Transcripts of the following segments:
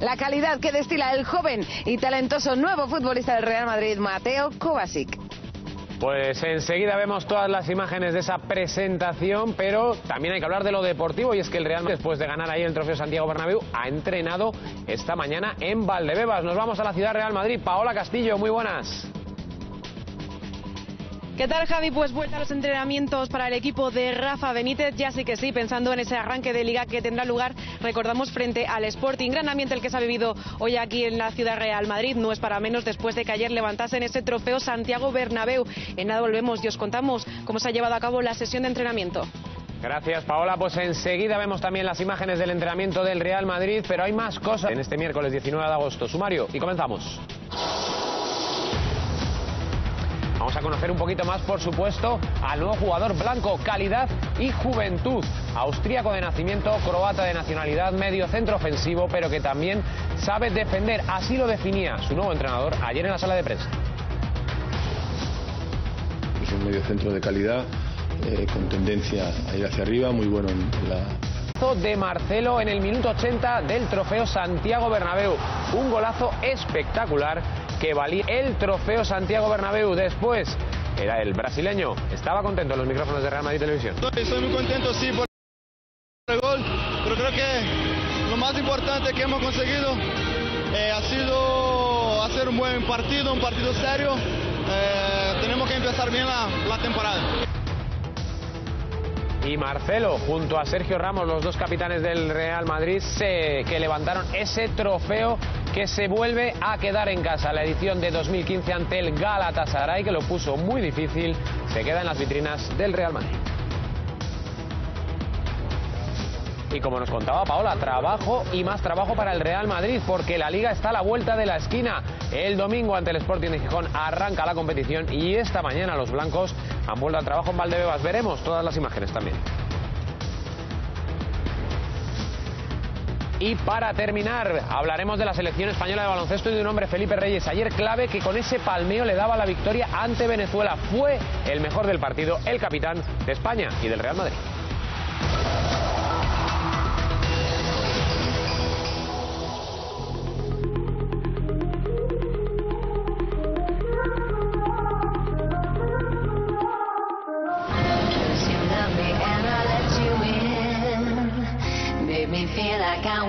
la calidad que destila el joven y talentoso nuevo futbolista del Real Madrid, Mateo Kovacic. Pues enseguida vemos todas las imágenes de esa presentación, pero también hay que hablar de lo deportivo y es que el Real Madrid, después de ganar ahí el Trofeo Santiago Bernabéu, ha entrenado esta mañana en Valdebebas. Nos vamos a la ciudad Real Madrid. Paola Castillo, muy buenas. ¿Qué tal, Javi? Pues vuelta a los entrenamientos para el equipo de Rafa Benítez. Ya sí que sí, pensando en ese arranque de liga que tendrá lugar, recordamos, frente al Sporting. Gran ambiente el que se ha vivido hoy aquí en la ciudad Real Madrid. No es para menos después de que ayer levantasen ese trofeo Santiago Bernabéu. En nada volvemos y os contamos cómo se ha llevado a cabo la sesión de entrenamiento. Gracias, Paola. Pues enseguida vemos también las imágenes del entrenamiento del Real Madrid, pero hay más cosas en este miércoles 19 de agosto. Sumario, y comenzamos. Vamos a conocer un poquito más, por supuesto, al nuevo jugador blanco, calidad y juventud. Austríaco de nacimiento, croata de nacionalidad, medio centro ofensivo, pero que también sabe defender. Así lo definía su nuevo entrenador ayer en la sala de prensa. Es un medio centro de calidad, eh, con tendencia a ir hacia arriba, muy bueno en la, de Marcelo en el minuto 80 del trofeo Santiago Bernabéu. Un golazo espectacular que valía el trofeo Santiago Bernabéu. Después era el brasileño. Estaba contento en los micrófonos de Real Madrid Televisión. Estoy muy contento, sí, por el gol, pero creo que lo más importante que hemos conseguido eh, ha sido hacer un buen partido, un partido serio. Eh, tenemos que empezar bien la, la temporada y Marcelo, junto a Sergio Ramos, los dos capitanes del Real Madrid, se, que levantaron ese trofeo que se vuelve a quedar en casa. La edición de 2015 ante el Galatasaray, que lo puso muy difícil, se queda en las vitrinas del Real Madrid. Y como nos contaba Paola, trabajo y más trabajo para el Real Madrid, porque la liga está a la vuelta de la esquina. El domingo ante el Sporting de Gijón arranca la competición y esta mañana los blancos han vuelto al trabajo en Valdebebas. Veremos todas las imágenes también. Y para terminar, hablaremos de la selección española de baloncesto y de un hombre, Felipe Reyes, ayer clave que con ese palmeo le daba la victoria ante Venezuela. Fue el mejor del partido, el capitán de España y del Real Madrid.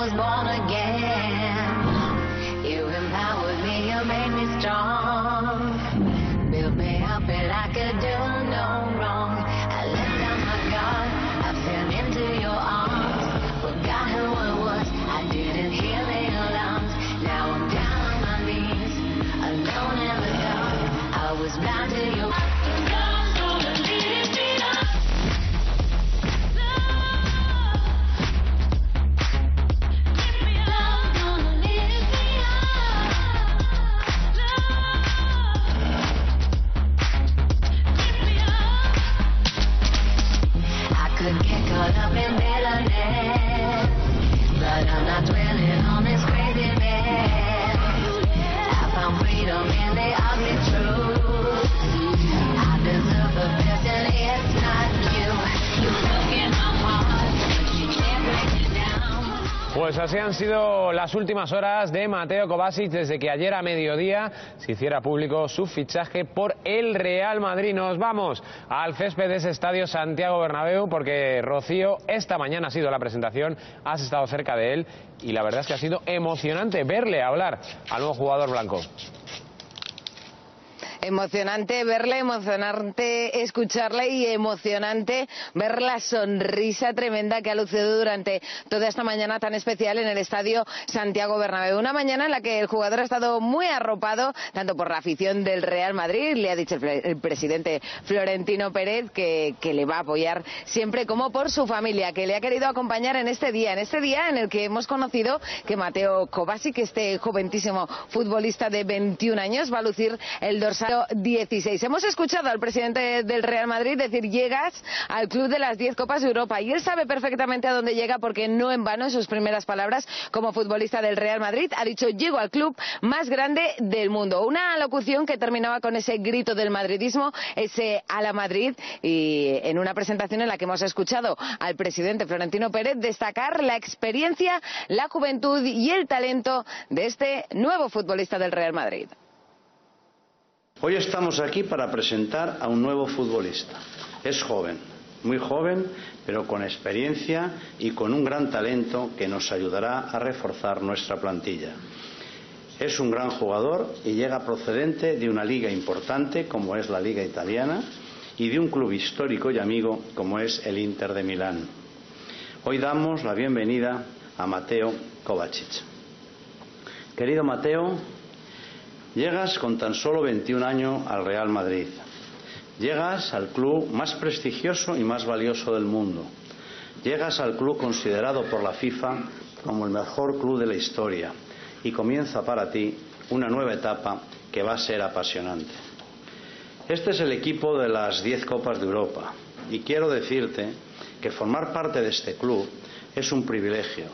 Was born again. You empowered me, you made me strong. Built me up and I could do no wrong. I let down my guard, I fell into your arms. Forgot who I was, I didn't hear the alarms. Now I'm down on my knees, alone in the dark. I was bound to your Pues así han sido las últimas horas de Mateo Kovacic desde que ayer a mediodía se hiciera público su fichaje por el Real Madrid. Nos vamos al césped de ese estadio Santiago Bernabéu porque Rocío esta mañana ha sido la presentación, has estado cerca de él y la verdad es que ha sido emocionante verle hablar al nuevo jugador blanco. Emocionante verle, emocionante escucharle y emocionante ver la sonrisa tremenda que ha lucido durante toda esta mañana tan especial en el estadio Santiago Bernabéu. Una mañana en la que el jugador ha estado muy arropado tanto por la afición del Real Madrid, le ha dicho el, presidente Florentino Pérez que, le va a apoyar siempre como por su familia, que le ha querido acompañar en este día, en este día en el que hemos conocido que Mateo Kovacic, este joventísimo futbolista de 21 años, va a lucir el dorsal 16. Hemos escuchado al presidente del Real Madrid decir llegas al club de las 10 Copas de Europa y él sabe perfectamente a dónde llega porque no en vano en sus primeras palabras como futbolista del Real Madrid ha dicho llego al club más grande del mundo. Una locución que terminaba con ese grito del madridismo, ese a la Madrid y en una presentación en la que hemos escuchado al presidente Florentino Pérez destacar la experiencia, la juventud y el talento de este nuevo futbolista del Real Madrid. Hoy estamos aquí para presentar a un nuevo futbolista. Es joven, muy joven, pero con experiencia y con un gran talento que nos ayudará a reforzar nuestra plantilla. Es un gran jugador y llega procedente de una liga importante como es la Liga Italiana y de un club histórico y amigo como es el Inter de Milán. Hoy damos la bienvenida a Mateo Kovacic. Querido Mateo, llegas con tan solo 21 años al Real Madrid. Llegas al club más prestigioso y más valioso del mundo. Llegas al club considerado por la FIFA como el mejor club de la historia y comienza para ti una nueva etapa que va a ser apasionante. Este es el equipo de las 10 Copas de Europa y quiero decirte que formar parte de este club es un privilegio,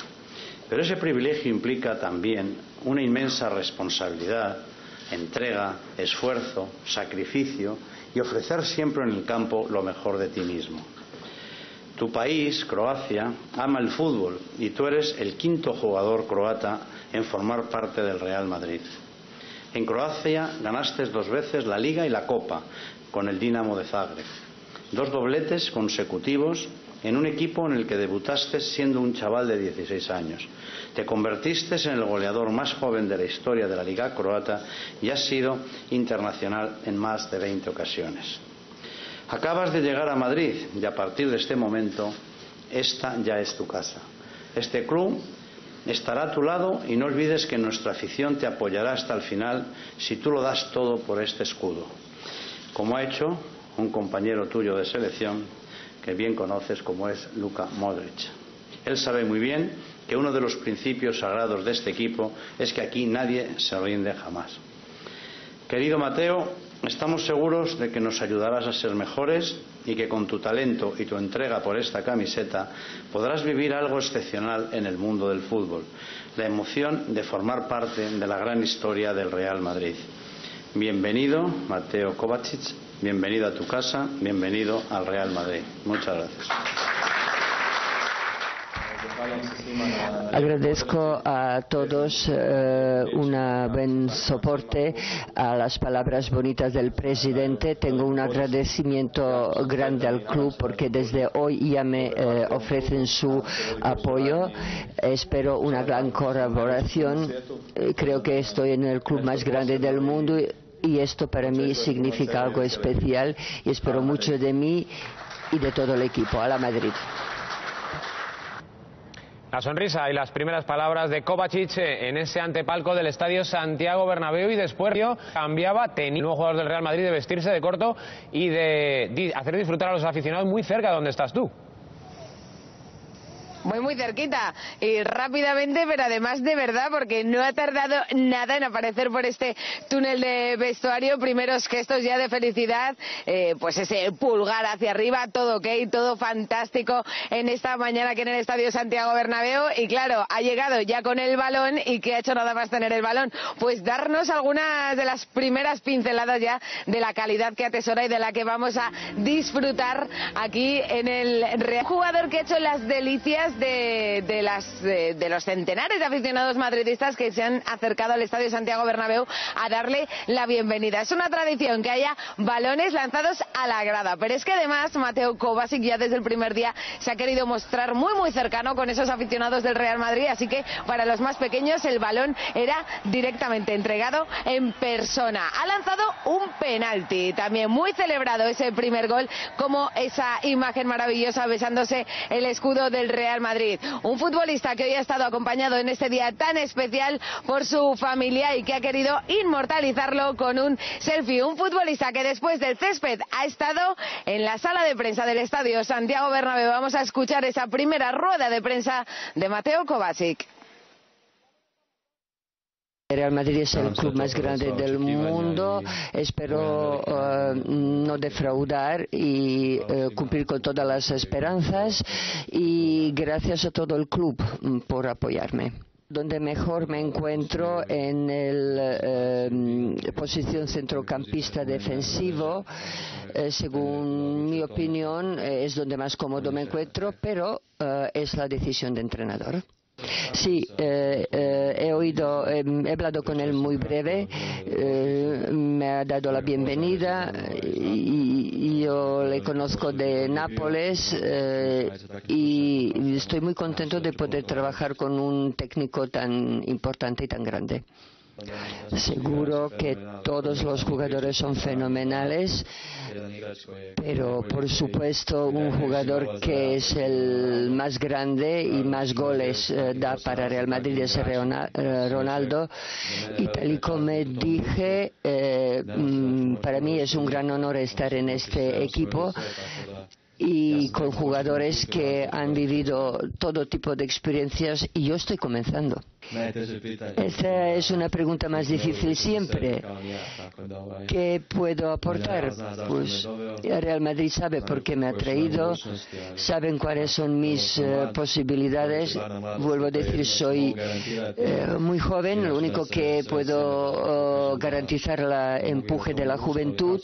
pero ese privilegio implica también una inmensa responsabilidad, entrega, esfuerzo, sacrificio y ofrecer siempre en el campo lo mejor de ti mismo. Tu país, Croacia, ama el fútbol y tú eres el quinto jugador croata en formar parte del Real Madrid. En Croacia ganaste dos veces la Liga y la Copa con el Dinamo de Zagreb. Dos dobletes consecutivos en un equipo en el que debutaste siendo un chaval de 16 años. Te convertiste en el goleador más joven de la historia de la Liga croata y has sido internacional en más de 20 ocasiones. Acabas de llegar a Madrid y a partir de este momento esta ya es tu casa. Este club estará a tu lado y no olvides que nuestra afición te apoyará hasta el final si tú lo das todo por este escudo, como ha hecho un compañero tuyo de selección que bien conoces como es Luka Modric. Él sabe muy bien que uno de los principios sagrados de este equipo es que aquí nadie se rinde jamás. Querido Mateo, estamos seguros de que nos ayudarás a ser mejores y que con tu talento y tu entrega por esta camiseta podrás vivir algo excepcional en el mundo del fútbol, la emoción de formar parte de la gran historia del Real Madrid. Bienvenido, Mateo Kovacic, bienvenido a tu casa, bienvenido al Real Madrid. Muchas gracias. Agradezco a todos eh, un buen soporte a las palabras bonitas del presidente. Tengo un agradecimiento grande al club porque desde hoy ya me eh, ofrecen su apoyo. Espero una gran colaboración. Eh, creo que estoy en el club más grande del mundo y esto para mí significa algo especial y espero mucho de mí y de todo el equipo. A la Madrid. La sonrisa y las primeras palabras de Kovacic en ese antepalco del estadio Santiago Bernabéu y después cambiaba, tenía el nuevo jugador del Real Madrid de vestirse de corto y de hacer disfrutar a los aficionados muy cerca de donde estás tú. Muy, muy cerquita y rápidamente, pero además de verdad, porque no ha tardado nada en aparecer por este túnel de vestuario. Primeros gestos ya de felicidad, eh, pues ese pulgar hacia arriba, todo ok, todo fantástico en esta mañana aquí en el Estadio Santiago Bernabéu. Y claro, ha llegado ya con el balón y que ha hecho nada más tener el balón, pues darnos algunas de las primeras pinceladas ya de la calidad que atesora y de la que vamos a disfrutar aquí en el Real. Jugador que ha hecho las delicias de, las, de, los centenares de aficionados madridistas que se han acercado al Estadio Santiago Bernabéu a darle la bienvenida. Es una tradición que haya balones lanzados a la grada, pero es que además Mateo Kovacic ya desde el primer día se ha querido mostrar muy muy cercano con esos aficionados del Real Madrid, así que para los más pequeños el balón era directamente entregado en persona. Ha lanzado un penalti, también muy celebrado ese primer gol, como esa imagen maravillosa besándose el escudo del Real Madrid. Un futbolista que hoy ha estado acompañado en este día tan especial por su familia y que ha querido inmortalizarlo con un selfie. Un futbolista que después del césped ha estado en la sala de prensa del estadio Santiago Bernabéu. Vamos a escuchar esa primera rueda de prensa de Mateo Kovacic. Real Madrid es el club más grande del mundo. Espero eh, no defraudar y eh, cumplir con todas las esperanzas. Y gracias a todo el club mm, por apoyarme donde mejor me encuentro en la posición centrocampista defensivo. Eh, según mi opinión, eh, es donde más cómodo me encuentro, pero eh, es la decisión del entrenador. Sí, eh, eh, he oído, eh, he hablado con él muy breve, eh, me ha dado la bienvenida y, y yo le conozco de Nápoles eh, y estoy muy contento de poder trabajar con un técnico tan importante y tan grande. Seguro que todos los jugadores son fenomenales, pero por supuesto un jugador que es el más grande y más goles eh, da para Real Madrid es eh, Ronaldo. Y tal y como dije, eh, mm, para mí es un gran honor estar en este equipo y con jugadores que han vivido todo tipo de experiencias y yo estoy comenzando. Esta es una pregunta más difícil siempre. ¿Qué puedo aportar? Pues Real Madrid sabe por qué me ha traído, saben cuáles son mis eh, posibilidades. Vuelvo a decir, soy eh, muy joven, lo único que puedo eh, garantizar el empuje de la juventud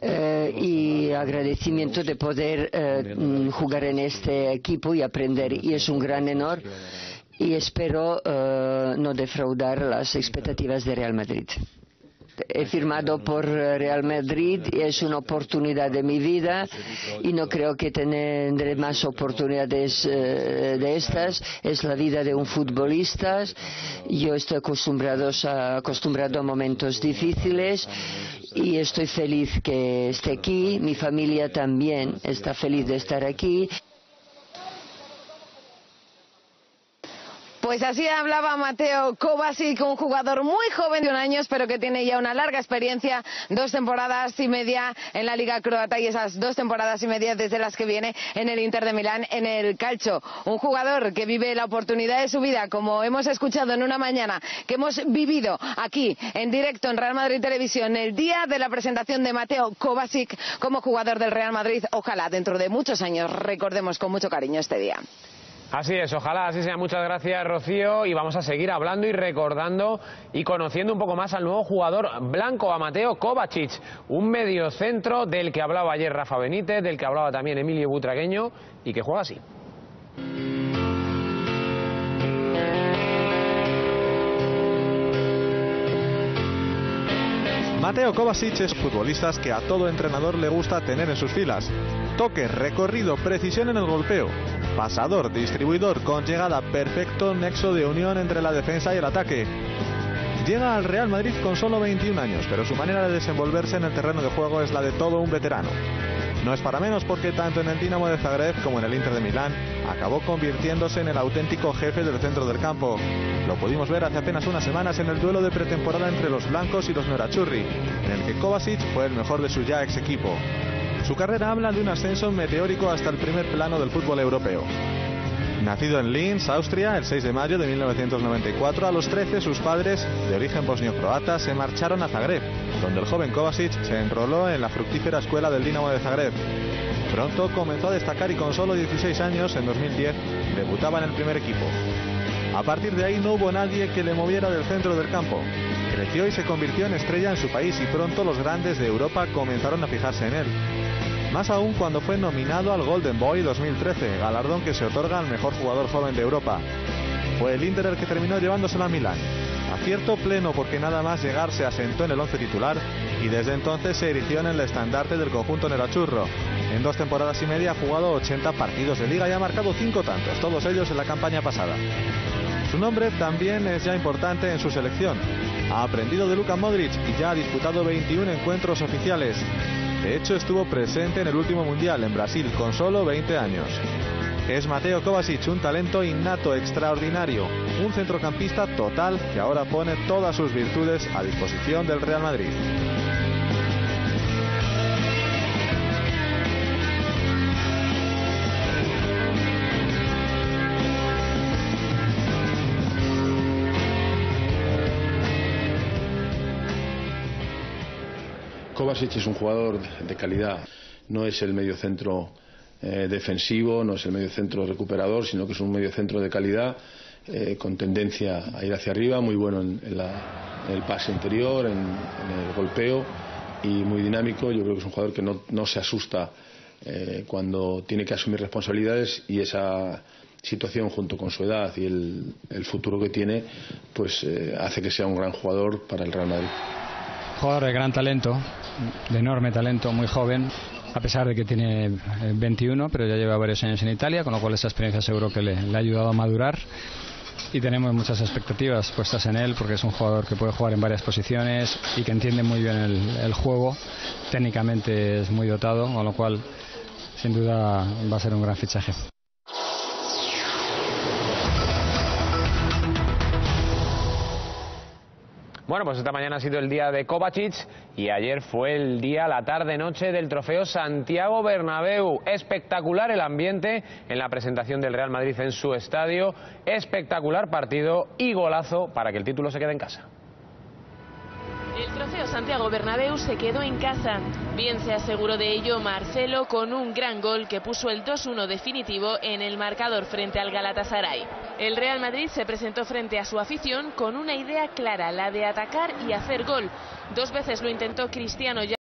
eh, y agradecimiento de poder eh, jugar en este equipo y aprender. Y es un gran honor y espero eh, no defraudar las expectativas de Real Madrid. He firmado por eh, Real Madrid y es una oportunidad de mi vida y no creo que tendré más oportunidades eh, de estas. Es la vida de un futbolista. Yo estoy acostumbrado a, acostumbrado a momentos difíciles y estoy feliz que esté aquí. Mi familia también está feliz de estar aquí. Pues así hablaba Mateo Kovacic, un jugador muy joven de un año, pero que tiene ya una larga experiencia, dos temporadas y media en la Liga Croata y esas dos temporadas y media desde las que viene en el Inter de Milán en el Calcio. Un jugador que vive la oportunidad de su vida, como hemos escuchado en una mañana, que hemos vivido aquí en directo en Real Madrid Televisión, el día de la presentación de Mateo Kovacic como jugador del Real Madrid. Ojalá dentro de muchos años recordemos con mucho cariño este día. Así es, ojalá así sea. Muchas gracias, Rocío. Y vamos a seguir hablando y recordando y conociendo un poco más al nuevo jugador blanco, a Mateo Kovacic, un mediocentro del que hablaba ayer Rafa Benítez, del que hablaba también Emilio Butragueño y que juega así. Mateo Kovacic es futbolistas que a todo entrenador le gusta tener en sus filas. Toque, recorrido, precisión en el golpeo. Pasador, distribuidor, con llegada perfecto, nexo de unión entre la defensa y el ataque. Llega al Real Madrid con solo 21 años, pero su manera de desenvolverse en el terreno de juego es la de todo un veterano. No es para menos porque tanto en el Dinamo de Zagreb como en el Inter de Milán acabó convirtiéndose en el auténtico jefe del centro del campo. Lo pudimos ver hace apenas unas semanas en el duelo de pretemporada entre los blancos y los Nerazzurri, en el que Kovacic fue el mejor de su ya ex equipo. Su carrera habla de un ascenso meteórico hasta el primer plano del fútbol europeo. Nacido en Linz, Austria, el 6 de mayo de 1994, a los 13 sus padres, de origen bosnio-croata, se marcharon a Zagreb, donde el joven Kovacic se enroló en la fructífera escuela del Dinamo de Zagreb. Pronto comenzó a destacar y con solo 16 años, en 2010, debutaba en el primer equipo. A partir de ahí no hubo nadie que le moviera del centro del campo. Creció y se convirtió en estrella en su país y pronto los grandes de Europa comenzaron a fijarse en él. Más aún cuando fue nominado al Golden Boy 2013, galardón que se otorga al mejor jugador joven de Europa. Fue el Inter el que terminó llevándoselo a Milán. Acierto pleno porque nada más llegar se asentó en el once titular y desde entonces se erigió en el estandarte del conjunto nerachurro. En dos temporadas y media ha jugado 80 partidos de liga y ha marcado 5 tantos, todos ellos en la campaña pasada. Su nombre también es ya importante en su selección. Ha aprendido de Luka Modric y ya ha disputado 21 encuentros oficiales. De hecho, estuvo presente en el último Mundial en Brasil con solo 20 años. Es Mateo Kovacic, un talento innato extraordinario, un centrocampista total que ahora pone todas sus virtudes a disposición del Real Madrid. Kovacic es un jugador de calidad, no es el mediocentro eh, defensivo, no es el mediocentro recuperador, sino que es un mediocentro de calidad eh, con tendencia a ir hacia arriba, muy bueno en, la- en el pase interior, en, el golpeo y muy dinámico. Yo creo que es un jugador que no, no se asusta eh, cuando tiene que asumir responsabilidades y esa situación junto con su edad y el, el futuro que tiene pues eh, hace que sea un gran jugador para el Real Madrid. Jugador de gran talento, de enorme talento, muy joven, a pesar de que tiene eh, 21, pero ya lleva varios años en Italia, con lo cual esa experiencia seguro que le, ha ayudado a madurar. Y tenemos muchas expectativas puestas en él, porque es un jugador que puede jugar en varias posiciones y que entiende muy bien el juego. Técnicamente es muy dotado, con lo cual sin duda va a ser un gran fichaje. Bueno, pues esta mañana ha sido el día de Kovacic y ayer fue el día, la tarde-noche del trofeo Santiago Bernabéu. Espectacular el ambiente en la presentación del Real Madrid en su estadio. Espectacular partido y golazo para que el título se quede en casa. Santiago Bernabéu se quedó en casa. Bien se aseguró de ello Marcelo con un gran gol que puso el 2-1 definitivo en el marcador frente al Galatasaray. El Real Madrid se presentó frente a su afición con una idea clara, la de atacar y hacer gol. Dos veces lo intentó Cristiano